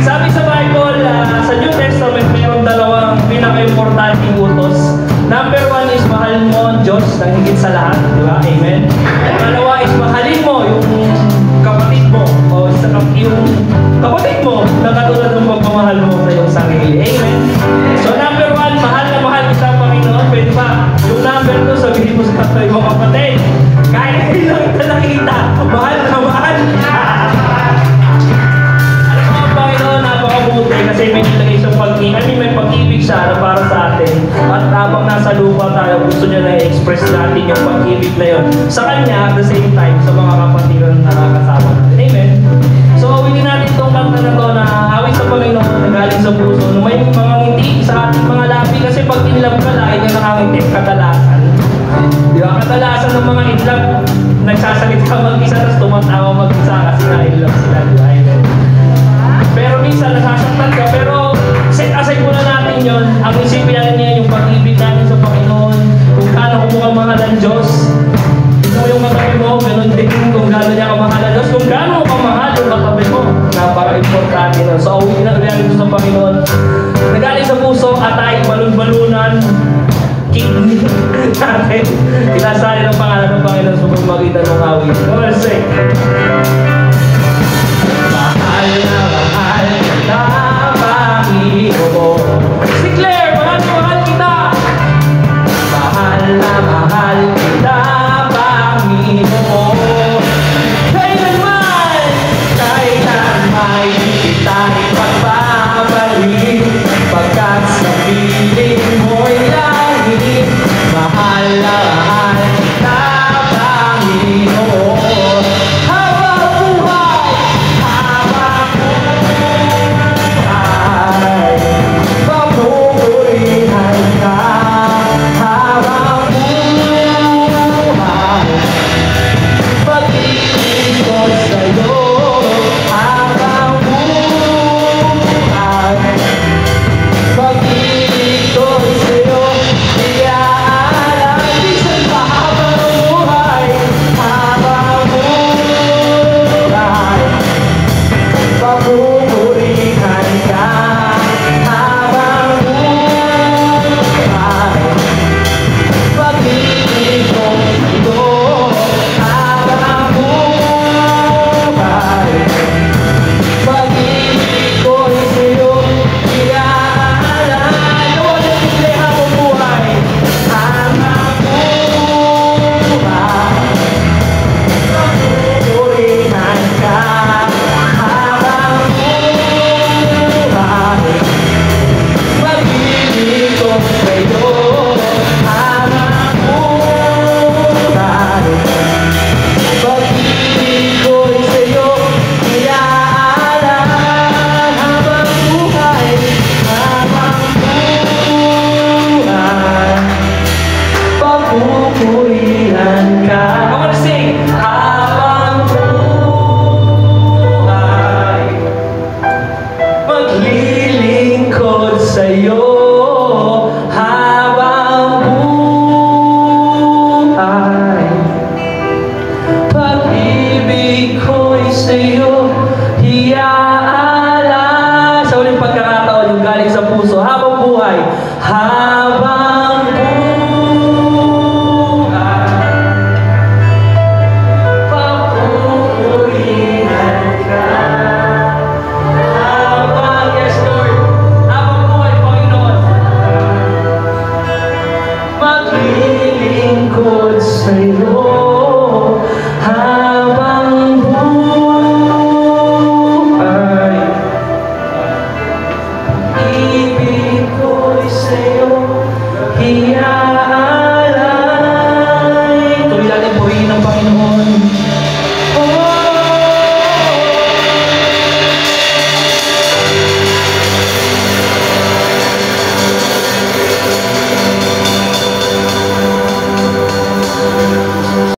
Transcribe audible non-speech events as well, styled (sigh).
Sabi sa Bible, uh, sa New Testament, mayroong dalawang pinaka-importanting utos. Number one is mahal mo ang Diyos ng higit sa lahat. Di ba? Amen? At palawa is mahalin mo yung kapatid mo o sa yung kapatid mo na katulad ng pagmamahal mo sa iyong sarili. Amen? So number one, mahal na mahal kita ang Panginoon. Pwede ba? Yung number two, sabihin mo sa tatlo yung kapatid. Kahit hindi lang kita nakita, mahal na mahal. Ah! Napakabuti kasi may nilagay siyang pag-ibig. I mean, may pag-ibig siya na para sa atin. At habang nasa lupa tayo, gusto niya na i-express natin yung pag-ibig na yun. Sa Kanya, at the same time, sa mga kapatid na nakakasama natin. Amen? So, awitin natin itong kanta na to na awit sa Panginoon na galing sa puso. Na may mga ngiti sa ating mga labi kasi pag inlove ka, lagi ka nakangiti, kadalasan. Di ba? Kadalasan ng mga inlove, nagsasalita mag-isa, tapos tumatawa mag-isa kasi na inlove sila. Di ba? Amen? Kung gaano kamahal yung katabi mo. Napaka-importante nun. So, uwi na ulit ito sa Panginoon. Nagaling sa puso at ay balon-balunan. King (laughs) natin. Kinasal